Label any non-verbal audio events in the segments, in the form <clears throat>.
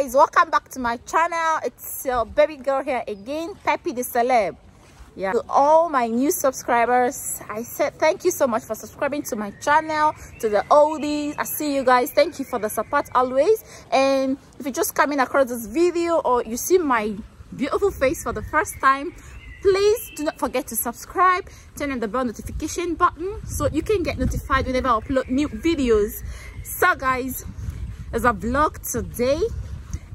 guys welcome back to my channel. It's your baby girl here again peppy the celeb. Yeah. To all my new subscribers i said thank you so much for subscribing to my channel. To the oldies i see you guys. Thank you for the support always. And if you're just coming across this video or you see my beautiful face for the first time please do not forget to subscribe turn on the bell notification button so you can get notified whenever i upload new videos. So guys as a vlog today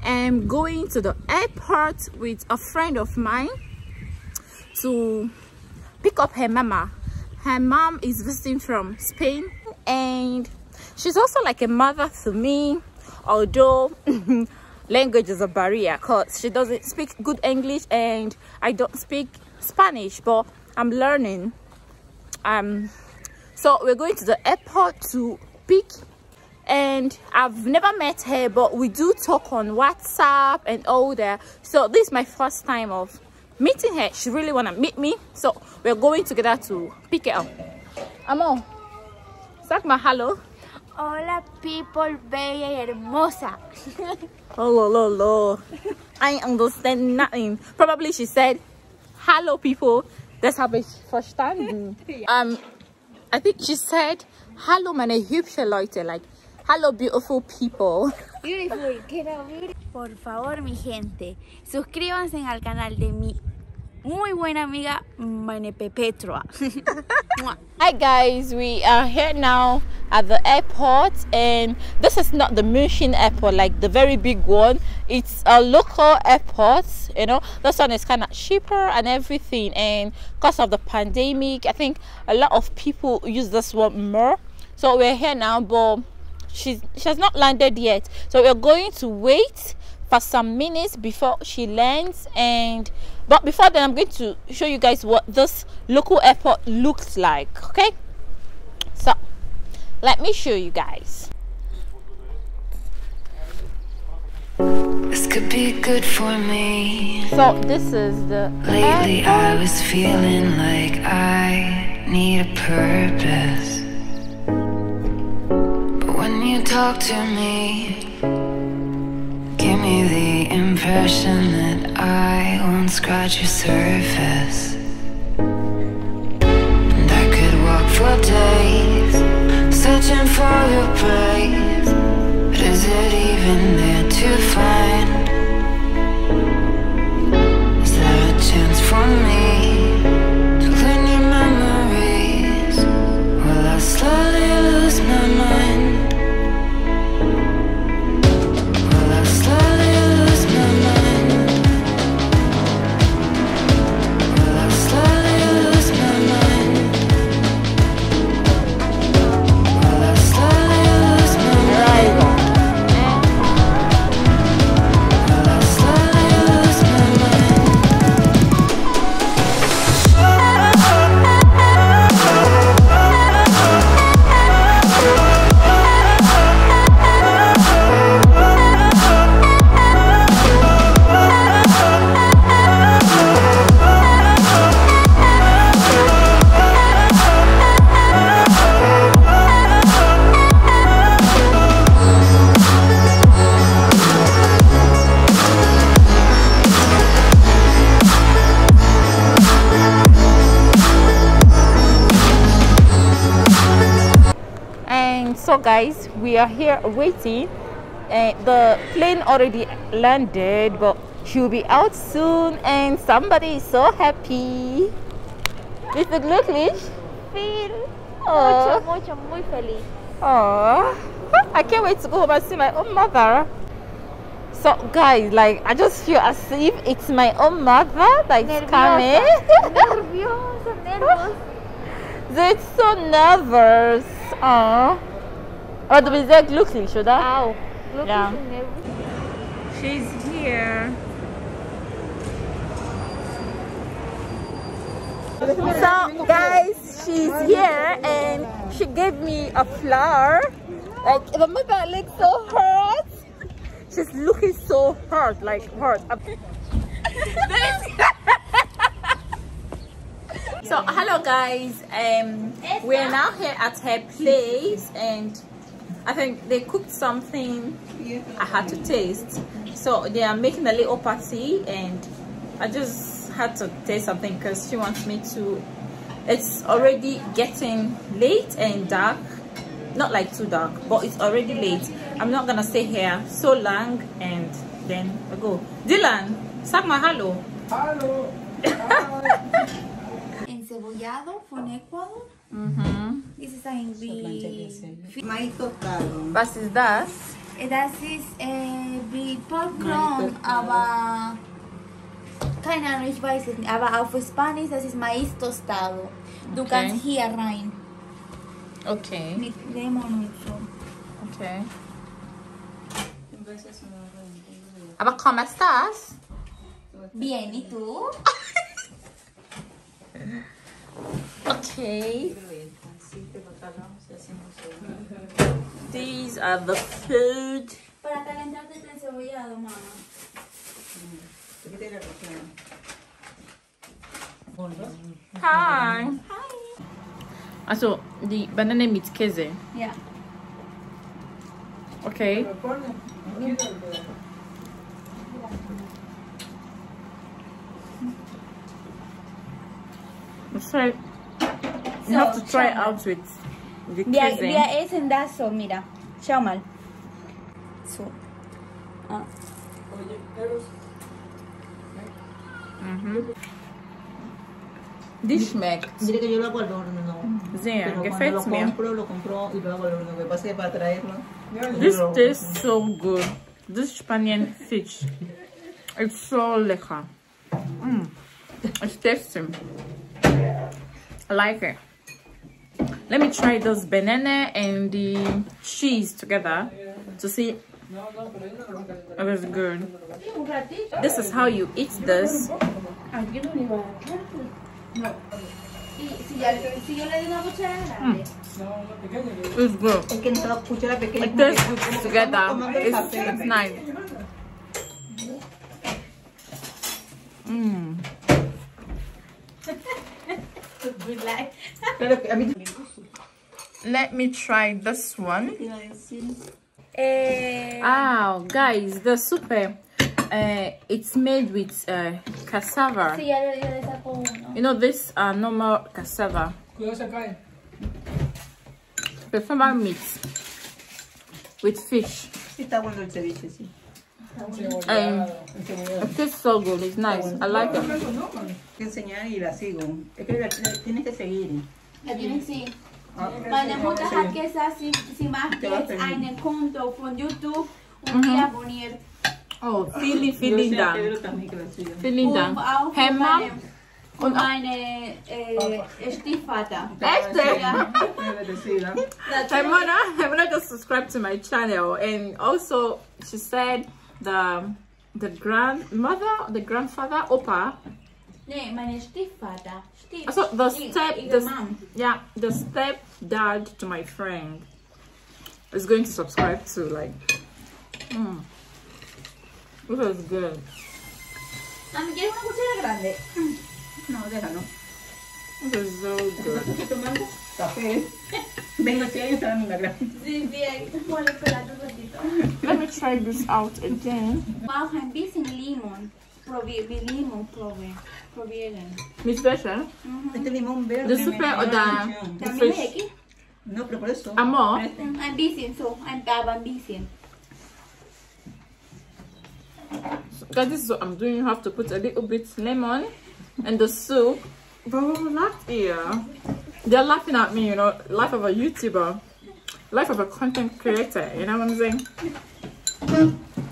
i'm going to the airport with a friend of mine to pick up her mama. Her mom is visiting from spain and she's also like a mother to me although <laughs> language is a barrier because she doesn't speak good english and i don't speak spanish but i'm learning. Um so we're going to the airport to pick and I've never met her but we do talk on WhatsApp and all that. So this is my first time of meeting her. She really want to meet me. So we're going together to pick her up. Amor my hello. Hola people. Bella y hermosa. <laughs> hello hello hello I understand nothing. Probably she said hello people. That's how ich verstanden <laughs> um I think she said hallo meine hübsche Leute like hello beautiful people <laughs> Beautiful, quiero beautiful. Por favor, mi gente, suscríbanse al canal de mi muy buena amiga Manepe Petroa. <laughs> Mwah. Hi guys, we are here now at the airport and this is not the München airport like the very big one. It's a local airport, you know. This one is kind of cheaper and everything and because of the pandemic, I think a lot of people use this one more. So we're here now but she's she has not landed yet. So we're going to wait for some minutes before she lands and but before then i'm going to show you guys what this local airport looks like okay so let me show you guys This could be good for me. so this is the Lately, I was feeling like I need a purpose. Talk to me, give me the impression that I won't scratch your surface. And I could walk for days, searching for your praise. But is it even there to find? Is there a chance for me we are here waiting and the plane already landed but she'll be out soon and somebody is so happy is it glücklich Feel Oh. mucho, mucho, muy feliz. Oh, <laughs> I can't wait to go home and see my own mother. So, guys, like, I just feel as if it's my own mother that's coming. Nerviosa, nerviosa. <laughs> It's so nervous. Oh. Aber du bist sehr glücklich, oder? Au. Glücklich Ja. She's here. So, guys, she's here and she gave me a flower. Like, the mother looks so hurt. She's looking so hurt, like hurt. <laughs> so, hello, guys. Um, we're now here at her place and I think they cooked something I had to taste. so they are making a little party and i just had to taste something because she wants me to it's already getting late and dark not like too dark but it's already late i'm not gonna stay here so long and then i go dylan sag my hello Hello. <laughs> Encebollado from Ecuador. Mm-hmm. This is. Maíz tostado. was is that Das ist äh, wie Popcorn, aber keine Ahnung, ich weiß es nicht. Aber auf Spanisch, das ist Maíz tostado. Du Okay. kannst hier rein okay mit Lemon und so. okay aber cómo estás Bien, ¿y tú? <laughs> Okay. These are the food. Para calentarte el encebollado, mamá. Hi. Also, ah, the banana meat keze. Ja. Okay. Let's try. You have to try it out with the Wir, keze. wir essen das so, mira. Schau mal. So. Ah. Die schmeckt. Dile que yo lo hago al horno. Sehr. Pero cuando Gefällt lo mir. lo compro y lo hago al horno. Lo que pasa es para traerlo. This tastes so good. This Spanish fish. It's so lekker. Mm. It's tasty. I like it. Let me try this banana and the cheese together to see if it's good. This is how you eat this. Aquí no le iba a dar. No. Y si, ya, si yo le doy una cuchara grande. It's good. Es que en la cuchara pequeña. It tastes como- together. como tomando el It's, it's nice. Mm. Claro que a mí Let me try this one. Eh, Wow, guys, the soup, uh, it's made with uh, cassava. si ya le, ya le saco uno. You know, this uh, normal cassava. Cuidado se cae. Cassava meat with fish. sí está bueno el ceviche, sí. And it tastes so good. It's nice. I like it. Tengo que enseñar y la sigo. Es que la, la- tienes que seguir. La tienes sí. Meine Mutter hat gesagt, sie, sie macht Te va jetzt pedir. Konto von YouTube und die abonniert. Oh, Philly, Yo Philly sé a down. Pedro también que lo Und down. auch Hey, von Mom. meinem, äh, Stiefvater. Echt? Debe decirla. My mother, my mother just subscribed to my channel, and also she said the the grandmother, the grandfather, Opa, Nee, mein Stiefvater. Stief. Also the Ihre- step, the, Mom. yeah, the step dad to my friend is going to subscribe to like. Mm. This was good. Mami, ¿quieres una cuchara grande? <clears throat> No, déjalo. This is so good. Tomando café. Vengo aquí y está una gran. Sí, bien. Bueno, espérate un ratito. Let me try this out again. Auch ein bisschen Limon. Probier, wie Limon probieren. probieren. Miss Special, mhm. Este limón verde. the super llama or the, atención. the ¿También es fish. aquí? No, pero por eso. Amor, Este. Ein bisschen so. Ein, aber ein bisschen. guys, this is what I'm doing. You have to put a little bit lemon and the soup. Bro, laughed here. They're laughing at me, you know, life of a YouTuber, life of a content creator. You know what I'm saying?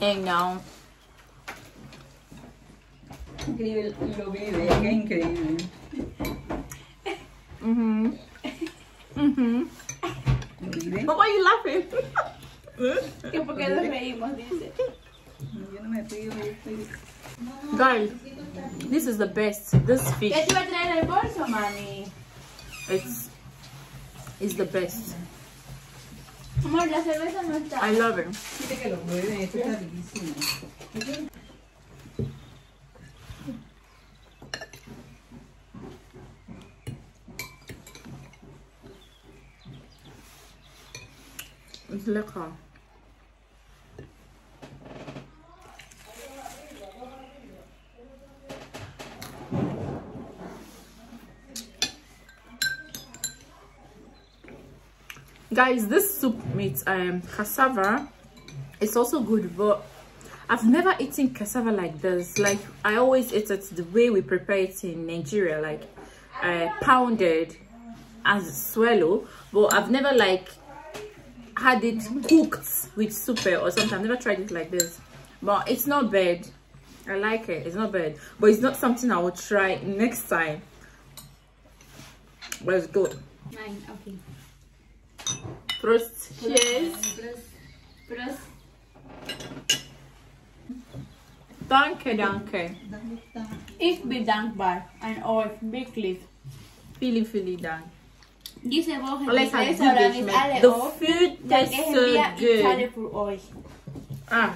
And now, Increíble, lo vive, es que es increíble. mhm, mhm. Lo vive. But why are you laughing? Que porque nos reímos, dice. Yo no me río, yo estoy. Guys, this is the best. This fish, ¿Qué te iba a traer el bolso, mami? it's, is the best. Amor, la cerveza no está. I love it. Dice que lo bebe, esto está riquísimo. نطلقها guys this soup with um cassava It's also good but i've never eaten cassava like this. Like i always eat it the way we prepare it in nigeria like uh, pounded as swallow but i've never like had it cooked with soup or something i've never tried it like this but it's not bad i like it it's not bad but it's not something i will try next time but it's good Nine, okay. Prost, cheers. Prost. Prost. Danke, danke. Ich bin dankbar an euch, wirklich. Vielen, vielen Dank. Diese Woche Alles hat gut geschmeckt. alle The food Dann tastes so wir, ich zahle good. für euch. Ah.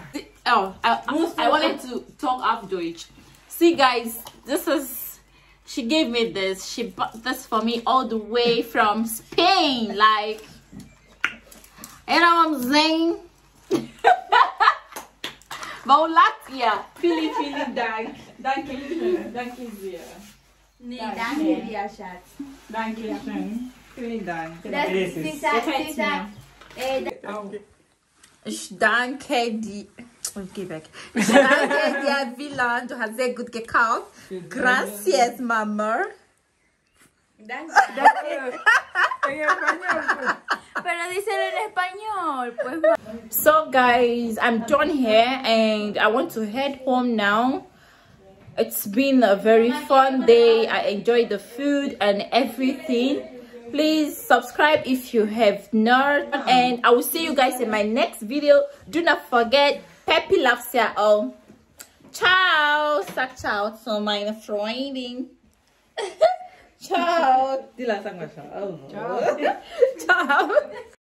Oh, I, I wanted to talk half Deutsch. See, guys, this is. She gave me this. She bought this for me all the way from Spain. Like, you know what I'm saying? <laughs> But Latvia. Vielen, vielen Dank. Danke schön. Danke sehr. Nee, danke dir, Schatz. Danke schön. Vielen Dank. Das, sie sagt, sie sagt, äh, Ich danke dir. Geh weg. Ich danke dir, Wieland. Du hast sehr gut gekauft. Gracias, Mama. danke. Pero díselo en español, pues. ma- So, guys, I'm done here and I want to head home now. It's been a very fun day. I enjoyed the food and everything. Please subscribe if you have not. And I will see you guys in my next video. Do not forget, Peppy loves you all. Ciao. Sag ciao to meine Freundin. <laughs> ciao. Sang masya Ciao. Oh. <laughs>